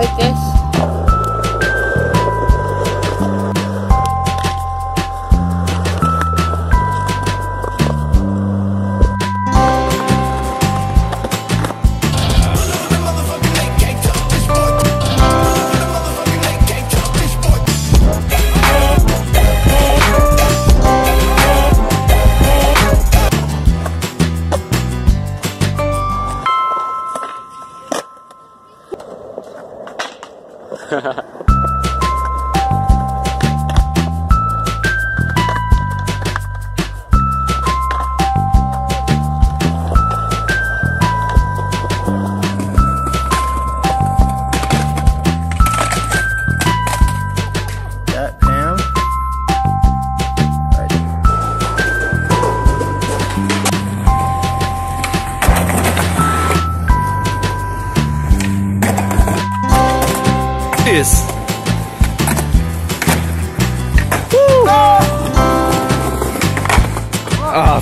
like this. 哈 哈 This. Ah,